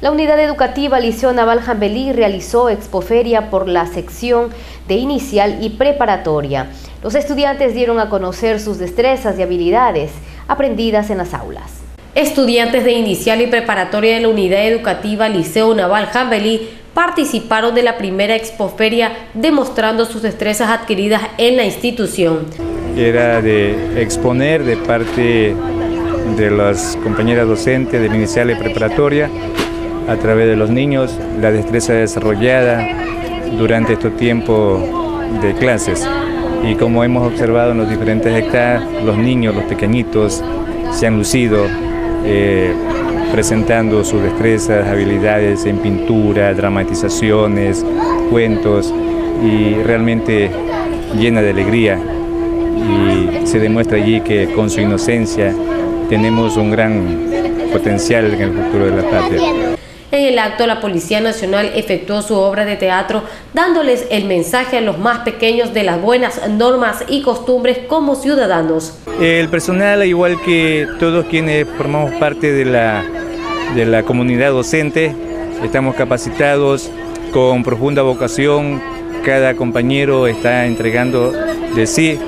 La unidad educativa Liceo Naval Jambelí realizó expoferia por la sección de inicial y preparatoria. Los estudiantes dieron a conocer sus destrezas y habilidades aprendidas en las aulas. Estudiantes de inicial y preparatoria de la unidad educativa Liceo Naval Jambelí participaron de la primera expoferia demostrando sus destrezas adquiridas en la institución. Era de exponer de parte de las compañeras docentes de inicial y preparatoria a través de los niños, la destreza desarrollada durante este tiempo de clases. Y como hemos observado en los diferentes hectáreas, los niños, los pequeñitos, se han lucido eh, presentando sus destrezas, habilidades en pintura, dramatizaciones, cuentos y realmente llena de alegría. Y se demuestra allí que con su inocencia tenemos un gran potencial en el futuro de la patria. En el acto, la Policía Nacional efectuó su obra de teatro dándoles el mensaje a los más pequeños de las buenas normas y costumbres como ciudadanos. El personal, igual que todos quienes formamos parte de la, de la comunidad docente, estamos capacitados con profunda vocación, cada compañero está entregando de sí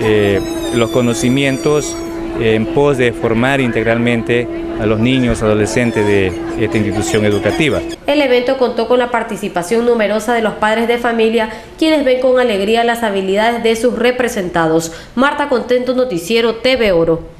eh, los conocimientos en pos de formar integralmente a los niños, adolescentes de esta institución educativa. El evento contó con la participación numerosa de los padres de familia, quienes ven con alegría las habilidades de sus representados. Marta Contento, Noticiero TV Oro.